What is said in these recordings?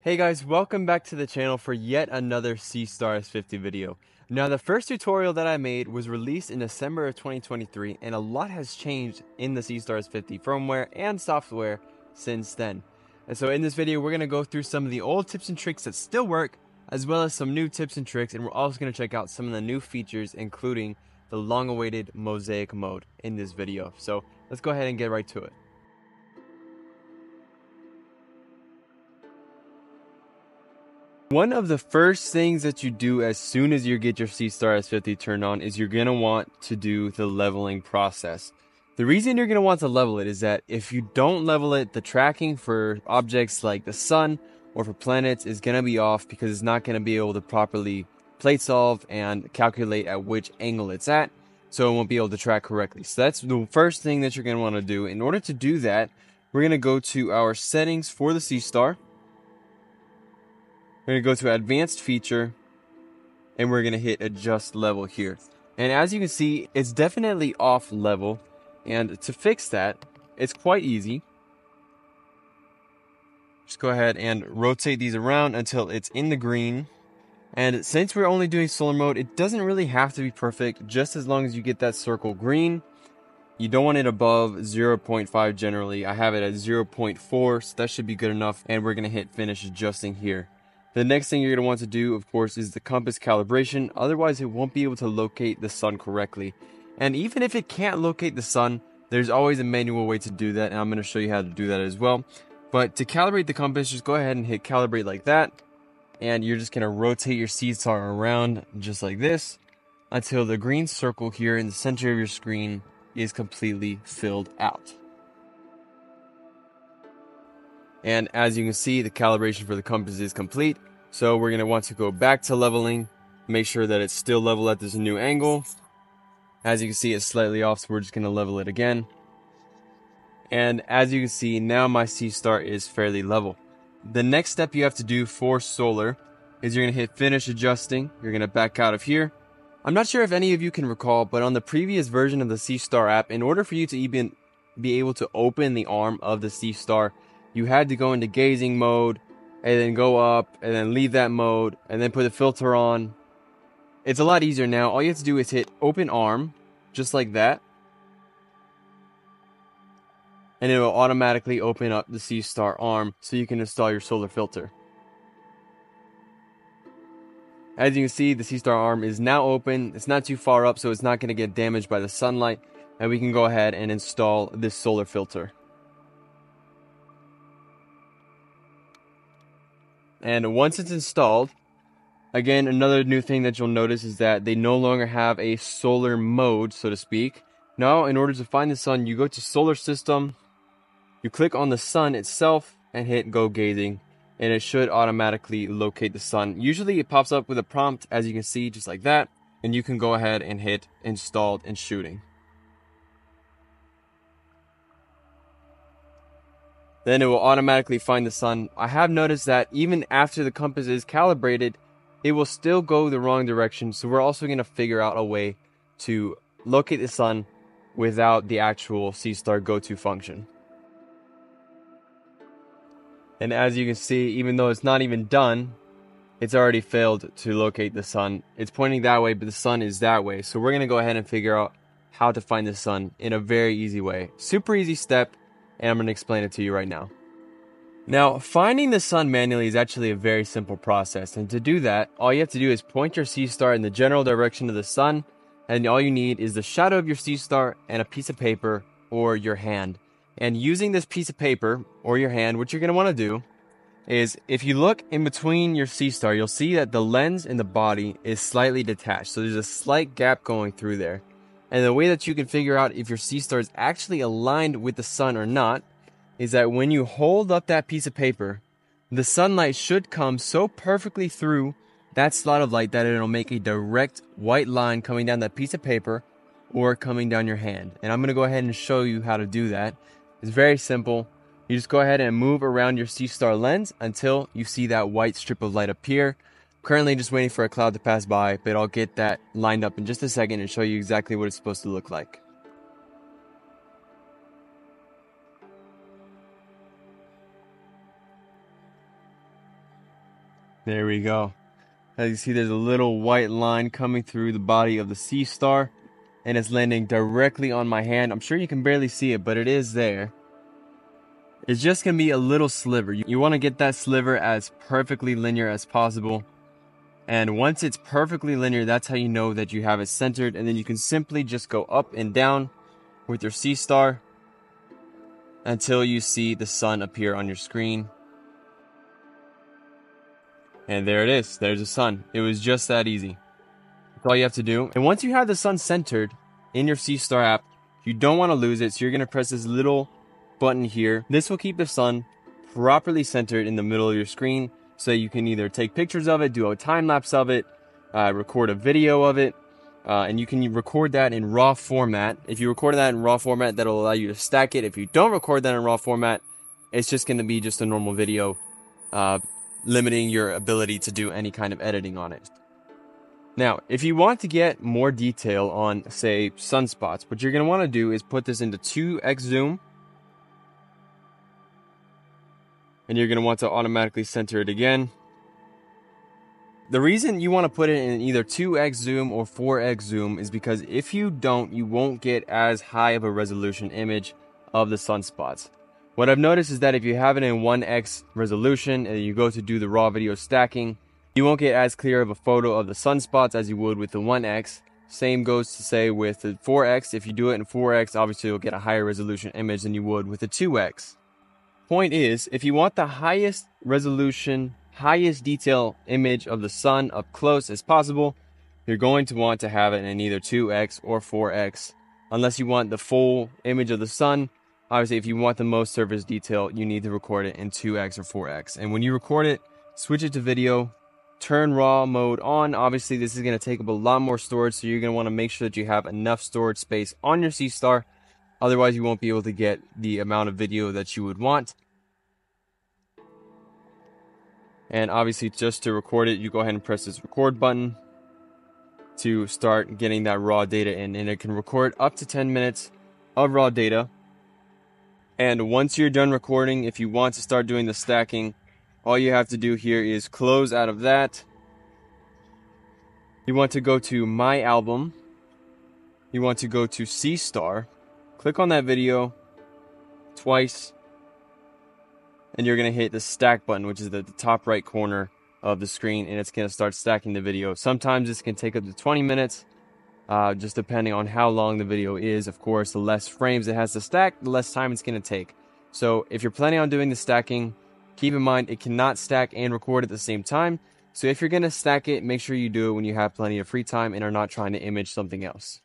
Hey guys, welcome back to the channel for yet another Seastar S50 video. Now the first tutorial that I made was released in December of 2023 and a lot has changed in the Seastar S50 firmware and software since then. And so in this video we're going to go through some of the old tips and tricks that still work as well as some new tips and tricks and we're also going to check out some of the new features including the long awaited mosaic mode in this video. So let's go ahead and get right to it. One of the first things that you do as soon as you get your Seastar S50 turned on is you're going to want to do the leveling process. The reason you're going to want to level it is that if you don't level it, the tracking for objects like the sun or for planets is going to be off because it's not going to be able to properly plate solve and calculate at which angle it's at, so it won't be able to track correctly. So that's the first thing that you're going to want to do. In order to do that, we're going to go to our settings for the Seastar we're going to go to advanced feature and we're going to hit adjust level here. And as you can see, it's definitely off level. And to fix that, it's quite easy. Just go ahead and rotate these around until it's in the green. And since we're only doing solar mode, it doesn't really have to be perfect, just as long as you get that circle green. You don't want it above 0.5 generally. I have it at 0.4, so that should be good enough. And we're gonna hit finish adjusting here. The next thing you're going to want to do, of course, is the compass calibration. Otherwise, it won't be able to locate the sun correctly. And even if it can't locate the sun, there's always a manual way to do that. And I'm going to show you how to do that as well. But to calibrate the compass, just go ahead and hit calibrate like that. And you're just going to rotate your Seastar around just like this until the green circle here in the center of your screen is completely filled out. And as you can see, the calibration for the compass is complete. So we're going to want to go back to leveling, make sure that it's still level at this new angle. As you can see, it's slightly off, so we're just going to level it again. And as you can see, now my Seastar is fairly level. The next step you have to do for solar is you're going to hit finish adjusting. You're going to back out of here. I'm not sure if any of you can recall, but on the previous version of the Seastar app, in order for you to even be able to open the arm of the Seastar, you had to go into gazing mode and then go up and then leave that mode and then put the filter on. It's a lot easier now. All you have to do is hit open arm just like that. And it will automatically open up the Seastar arm so you can install your solar filter. As you can see, the Seastar arm is now open. It's not too far up, so it's not going to get damaged by the sunlight. And we can go ahead and install this solar filter. And once it's installed, again, another new thing that you'll notice is that they no longer have a solar mode, so to speak. Now, in order to find the sun, you go to solar system, you click on the sun itself and hit go gazing and it should automatically locate the sun. Usually it pops up with a prompt as you can see just like that and you can go ahead and hit installed and shooting. Then it will automatically find the sun. I have noticed that even after the compass is calibrated, it will still go the wrong direction. So we're also going to figure out a way to locate the sun without the actual Seastar go-to function. And as you can see, even though it's not even done, it's already failed to locate the sun. It's pointing that way, but the sun is that way. So we're going to go ahead and figure out how to find the sun in a very easy way. Super easy step and I'm going to explain it to you right now. Now, finding the sun manually is actually a very simple process, and to do that, all you have to do is point your Seastar in the general direction of the sun, and all you need is the shadow of your Seastar and a piece of paper or your hand. And using this piece of paper or your hand, what you're going to want to do is if you look in between your Seastar, you'll see that the lens in the body is slightly detached. So there's a slight gap going through there. And the way that you can figure out if your Seastar is actually aligned with the sun or not is that when you hold up that piece of paper, the sunlight should come so perfectly through that slot of light that it'll make a direct white line coming down that piece of paper or coming down your hand. And I'm going to go ahead and show you how to do that. It's very simple. You just go ahead and move around your Seastar lens until you see that white strip of light appear. Currently just waiting for a cloud to pass by, but I'll get that lined up in just a second and show you exactly what it's supposed to look like. There we go. As you see, there's a little white line coming through the body of the Seastar, and it's landing directly on my hand. I'm sure you can barely see it, but it is there. It's just gonna be a little sliver. You, you want to get that sliver as perfectly linear as possible. And once it's perfectly linear, that's how you know that you have it centered. And then you can simply just go up and down with your Seastar until you see the sun appear on your screen. And there it is. There's the sun. It was just that easy. That's all you have to do. And once you have the sun centered in your Seastar app, you don't want to lose it. So you're going to press this little button here. This will keep the sun properly centered in the middle of your screen. So you can either take pictures of it, do a time lapse of it, uh, record a video of it, uh, and you can record that in raw format. If you record that in raw format, that'll allow you to stack it. If you don't record that in raw format, it's just going to be just a normal video, uh, limiting your ability to do any kind of editing on it. Now, if you want to get more detail on, say, sunspots, what you're going to want to do is put this into 2x zoom. And you're going to want to automatically center it again. The reason you want to put it in either 2x zoom or 4x zoom is because if you don't, you won't get as high of a resolution image of the sunspots. What I've noticed is that if you have it in 1x resolution and you go to do the raw video stacking, you won't get as clear of a photo of the sunspots as you would with the 1x. Same goes to say with the 4x. If you do it in 4x, obviously you'll get a higher resolution image than you would with the 2x. Point is, if you want the highest resolution highest detail image of the sun up close as possible, you're going to want to have it in either 2x or 4x. Unless you want the full image of the sun, obviously if you want the most surface detail, you need to record it in 2x or 4x. And when you record it, switch it to video, turn raw mode on. Obviously this is going to take up a lot more storage, so you're going to want to make sure that you have enough storage space on your Seastar. Otherwise you won't be able to get the amount of video that you would want. And obviously just to record it, you go ahead and press this record button to start getting that raw data in. And it can record up to 10 minutes of raw data. And once you're done recording, if you want to start doing the stacking, all you have to do here is close out of that. You want to go to My Album. You want to go to Seastar. Click on that video twice and you're going to hit the stack button, which is the, the top right corner of the screen, and it's going to start stacking the video. Sometimes this can take up to 20 minutes, uh, just depending on how long the video is. Of course, the less frames it has to stack, the less time it's going to take. So if you're planning on doing the stacking, keep in mind it cannot stack and record at the same time. So if you're going to stack it, make sure you do it when you have plenty of free time and are not trying to image something else.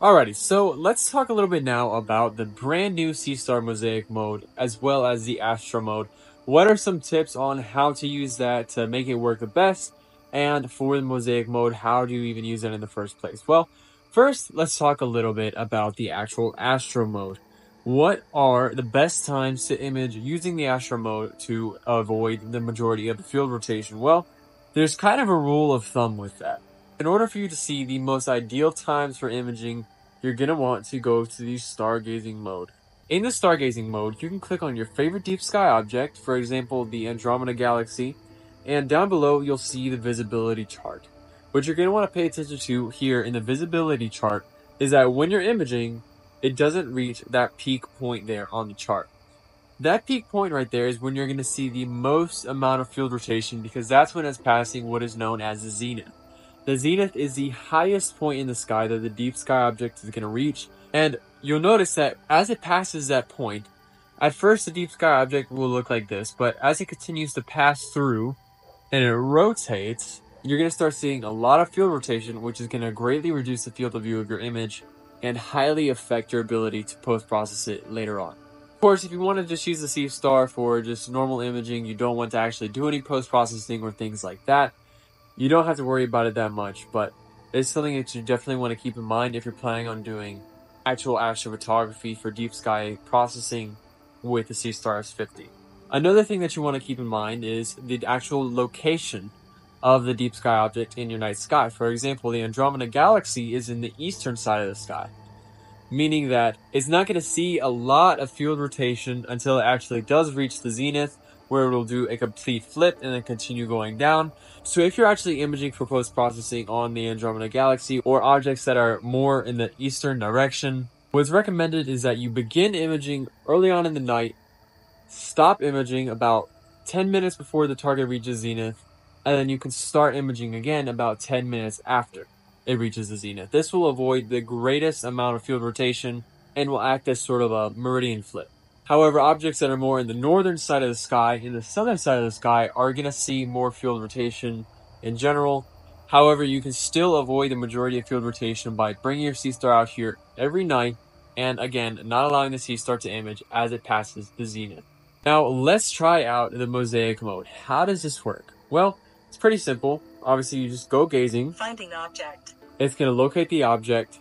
Alrighty, so let's talk a little bit now about the brand new Seastar Mosaic mode as well as the Astro mode. What are some tips on how to use that to make it work the best? And for the Mosaic mode, how do you even use it in the first place? Well, first, let's talk a little bit about the actual Astro mode. What are the best times to image using the Astro mode to avoid the majority of the field rotation? Well, there's kind of a rule of thumb with that. In order for you to see the most ideal times for imaging, you're going to want to go to the stargazing mode. In the stargazing mode, you can click on your favorite deep sky object, for example, the Andromeda Galaxy, and down below you'll see the visibility chart. What you're going to want to pay attention to here in the visibility chart is that when you're imaging, it doesn't reach that peak point there on the chart. That peak point right there is when you're going to see the most amount of field rotation because that's when it's passing what is known as the zenith. The zenith is the highest point in the sky that the deep sky object is going to reach, and you'll notice that as it passes that point, at first the deep sky object will look like this, but as it continues to pass through and it rotates, you're going to start seeing a lot of field rotation, which is going to greatly reduce the field of view of your image and highly affect your ability to post-process it later on. Of course, if you want to just use the Seastar for just normal imaging, you don't want to actually do any post-processing or things like that, you don't have to worry about it that much, but it's something that you definitely want to keep in mind if you're planning on doing actual astrophotography for deep sky processing with the Seastar S50. Another thing that you want to keep in mind is the actual location of the deep sky object in your night sky. For example, the Andromeda Galaxy is in the eastern side of the sky, meaning that it's not going to see a lot of field rotation until it actually does reach the zenith where it'll do a complete flip and then continue going down. So if you're actually imaging for post-processing on the Andromeda Galaxy or objects that are more in the eastern direction, what's recommended is that you begin imaging early on in the night, stop imaging about 10 minutes before the target reaches zenith, and then you can start imaging again about 10 minutes after it reaches the zenith. This will avoid the greatest amount of field rotation and will act as sort of a meridian flip. However, objects that are more in the northern side of the sky, in the southern side of the sky, are going to see more field rotation in general. However, you can still avoid the majority of field rotation by bringing your Seastar out here every night and again, not allowing the Seastar to image as it passes the zenith. Now, let's try out the mosaic mode. How does this work? Well, it's pretty simple. Obviously, you just go gazing. Finding object. It's going to locate the object.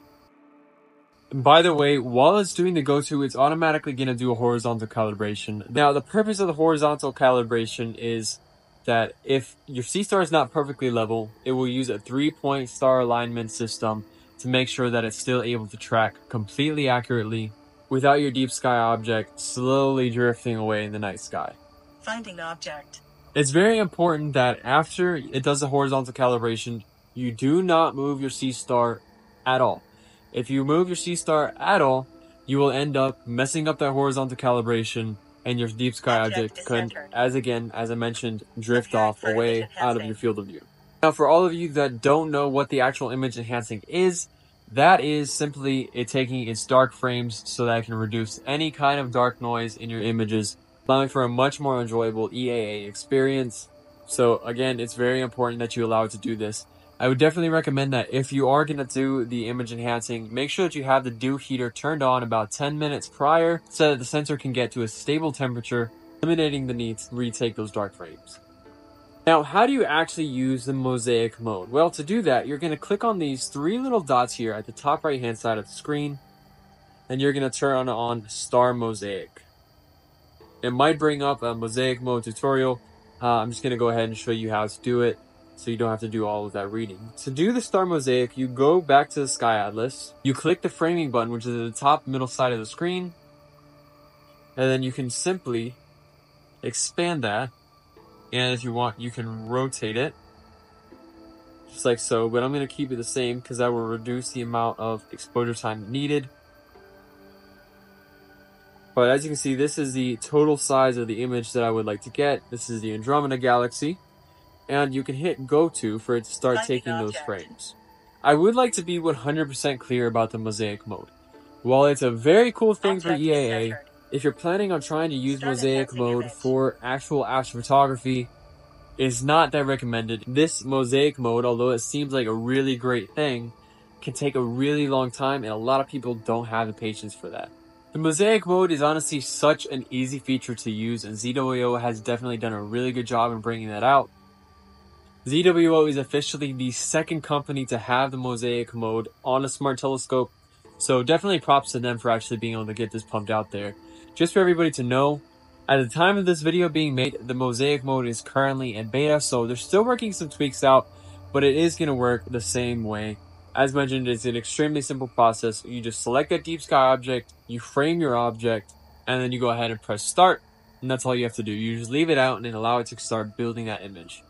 By the way, while it's doing the go-to, it's automatically going to do a horizontal calibration. Now, the purpose of the horizontal calibration is that if your Seastar is not perfectly level, it will use a three-point star alignment system to make sure that it's still able to track completely accurately without your deep sky object slowly drifting away in the night sky. Finding object. It's very important that after it does the horizontal calibration, you do not move your Seastar at all. If you move your Seastar at all, you will end up messing up that horizontal calibration and your deep sky Object could, as again, as I mentioned, drift off away out of your field of view. Now, for all of you that don't know what the actual image enhancing is, that is simply it taking its dark frames so that it can reduce any kind of dark noise in your images, allowing for a much more enjoyable EAA experience. So again, it's very important that you allow it to do this. I would definitely recommend that if you are going to do the image enhancing, make sure that you have the dew heater turned on about 10 minutes prior so that the sensor can get to a stable temperature, eliminating the need to retake those dark frames. Now, how do you actually use the mosaic mode? Well, to do that, you're going to click on these three little dots here at the top right hand side of the screen, and you're going to turn on Star Mosaic. It might bring up a mosaic mode tutorial. Uh, I'm just going to go ahead and show you how to do it so you don't have to do all of that reading. To do the star mosaic, you go back to the Sky Atlas, you click the framing button, which is at the top middle side of the screen, and then you can simply expand that, and if you want, you can rotate it, just like so, but I'm going to keep it the same because that will reduce the amount of exposure time needed. But as you can see, this is the total size of the image that I would like to get. This is the Andromeda Galaxy and you can hit go to for it to start taking those frames. I would like to be 100% clear about the mosaic mode. While it's a very cool thing for Object is EAA, if you're planning on trying to use Start mosaic mode image. for actual astrophotography, it's not that recommended. This mosaic mode, although it seems like a really great thing, can take a really long time and a lot of people don't have the patience for that. The mosaic mode is honestly such an easy feature to use and ZWO has definitely done a really good job in bringing that out. ZWO is officially the second company to have the mosaic mode on a smart telescope, so definitely props to them for actually being able to get this pumped out there. Just for everybody to know, at the time of this video being made, the mosaic mode is currently in beta, so they're still working some tweaks out, but it is going to work the same way. As mentioned, it's an extremely simple process. You just select that deep sky object, you frame your object, and then you go ahead and press start, and that's all you have to do. You just leave it out and allow it to start building that image.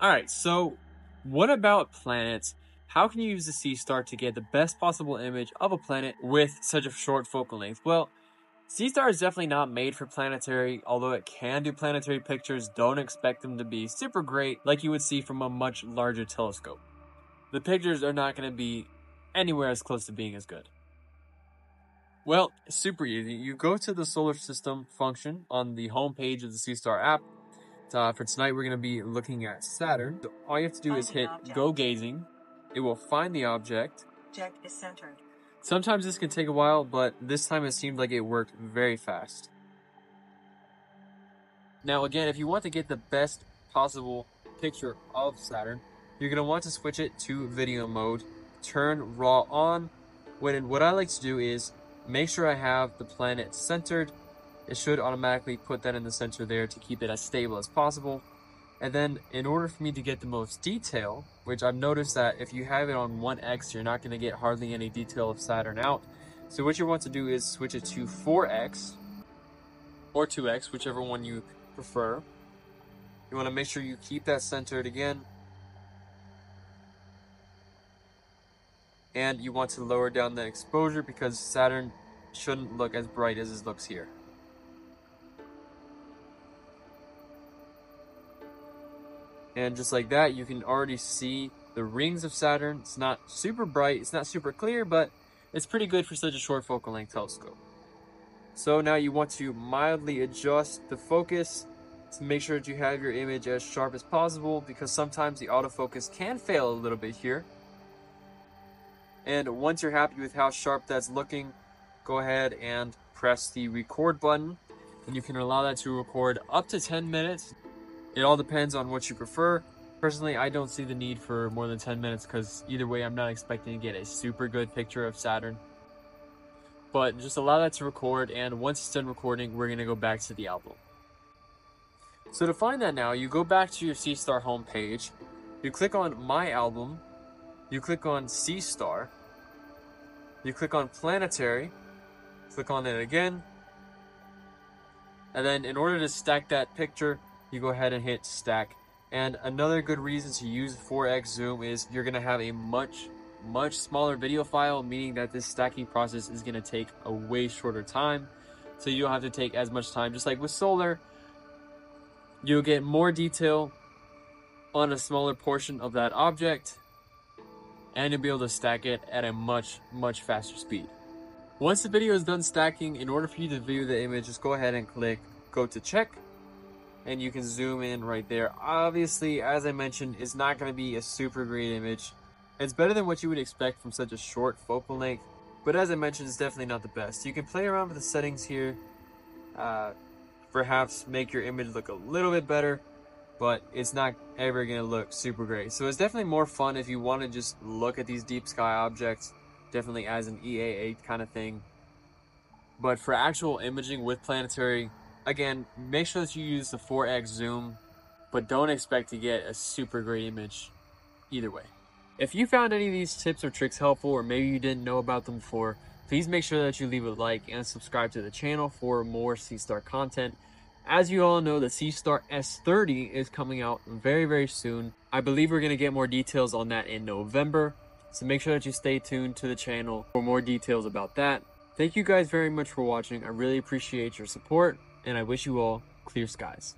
Alright, so what about planets? How can you use the Seastar to get the best possible image of a planet with such a short focal length? Well, Seastar is definitely not made for planetary, although it can do planetary pictures, don't expect them to be super great like you would see from a much larger telescope. The pictures are not going to be anywhere as close to being as good. Well, super easy. You go to the solar system function on the home page of the Seastar app. Uh, for tonight, we're going to be looking at Saturn. So all you have to do is hit object. go gazing. It will find the object. Object is centered. Sometimes this can take a while, but this time it seemed like it worked very fast. Now, again, if you want to get the best possible picture of Saturn, you're going to want to switch it to video mode, turn RAW on. When, what I like to do is make sure I have the planet centered. It should automatically put that in the center there to keep it as stable as possible. And then in order for me to get the most detail, which I've noticed that if you have it on 1x, you're not going to get hardly any detail of Saturn out. So what you want to do is switch it to 4x or 2x, whichever one you prefer. You want to make sure you keep that centered again. And you want to lower down the exposure because Saturn shouldn't look as bright as it looks here. And just like that, you can already see the rings of Saturn. It's not super bright, it's not super clear, but it's pretty good for such a short focal length telescope. So now you want to mildly adjust the focus to make sure that you have your image as sharp as possible because sometimes the autofocus can fail a little bit here. And once you're happy with how sharp that's looking, go ahead and press the record button and you can allow that to record up to 10 minutes. It all depends on what you prefer. Personally, I don't see the need for more than 10 minutes because either way, I'm not expecting to get a super good picture of Saturn. But just allow that to record, and once it's done recording, we're going to go back to the album. So to find that now, you go back to your Seastar homepage, you click on My Album, you click on Seastar, you click on Planetary, click on it again, and then in order to stack that picture, you go ahead and hit stack. And another good reason to use 4x zoom is you're to have a much, much smaller video file, meaning that this stacking process is to take a way shorter time. So you don't have to take as much time. Just like with solar, you'll get more detail on a smaller portion of that object, and you'll be able to stack it at a much, much faster speed. Once the video is done stacking, in order for you to view the image, just go ahead and click go to check and you can zoom in right there. Obviously, as I mentioned, it's not going to be a super great image. It's better than what you would expect from such a short focal length, but as I mentioned, it's definitely not the best. You can play around with the settings here, uh, perhaps make your image look a little bit better, but it's not ever going to look super great. So it's definitely more fun if you want to just look at these deep sky objects, definitely as an EAA kind of thing. But for actual imaging with planetary, again, make sure that you use the 4x zoom, but don't expect to get a super great image either way. If you found any of these tips or tricks helpful, or maybe you didn't know about them before, please make sure that you leave a like and subscribe to the channel for more Seastar content. As you all know, the Seastar S30 is coming out very, very soon. I believe we're going to get more details on that in November, so make sure that you stay tuned to the channel for more details about that. Thank you guys very much for watching. I really appreciate your support and I wish you all clear skies.